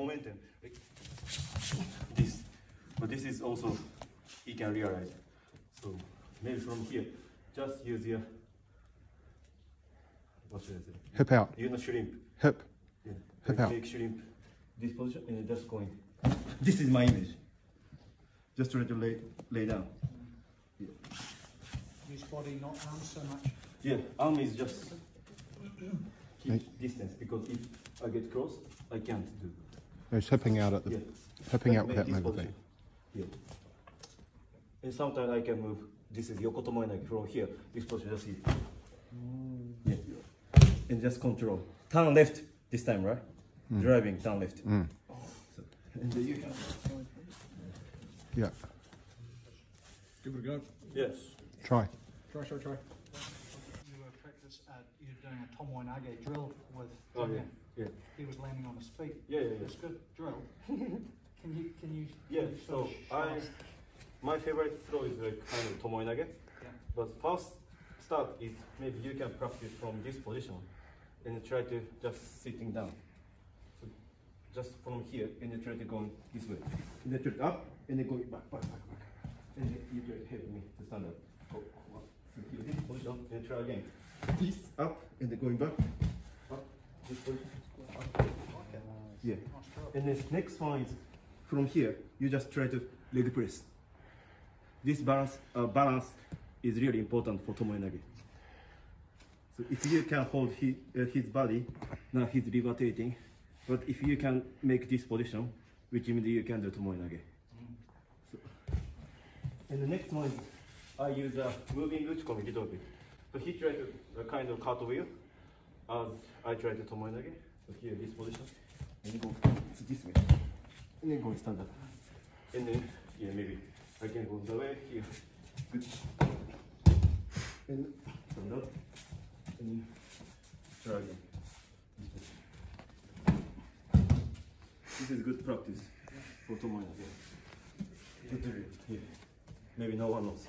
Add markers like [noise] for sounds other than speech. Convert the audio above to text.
momentum. This. But this is also he can realize. So maybe from here, just use your what should I say? Hip out. You know shrimp. Hip. Yeah. Hip Like out. Make shrimp this position and just going. This is my image. Just try to lay lay down. Use body, not arms so much. Yeah, arm is just keep distance because if I get close, I can't do. He's hipping out at the Yeah. hipping out with that this movement position. Yeah. And sometimes I can move. This is Yoko Tomoe Nage from here. This position just hit. Yeah. And just control. Turn left this time, right? Driving turn left. Mm. So, and then you can. Yeah. Give it a go. Yes. Try. Try, try, try. You were practice at, you're doing a Tomoe drill with Oh yeah. Yeah. He was landing on his feet. Yeah, yeah, yeah. It's good drill. [laughs] Can you, can you? Yeah, can you so I, us? my favorite throw is like kind of tomoe nage. Yeah. But first start is maybe you can practice from this position and try to just sitting down. So just from here and then try to go this way. And then try up and then go back, back, back, back. And then you try to help me to stand up. Go up. So here, this position and try again. This up and then going back. Up. This position. Yeah. And then next one is from here, you just try to leg press. This balance, uh, balance is really important for Tomoe Nage. So if you can hold his, uh, his body, now he's rotating. But if you can make this position, which means you can do Tomoe Nage. So, and the next one is I use a moving uchikomi little bit. So he tried to uh, kind of cartwheel as I try to Tomoe Nage. So here, this position. And go to this way. And then go stand up. And then, yeah, maybe I can go the way here. Good. And stand up. And then try again. This is good practice for tomorrow. Yeah. Good to. Yeah. Maybe no one knows.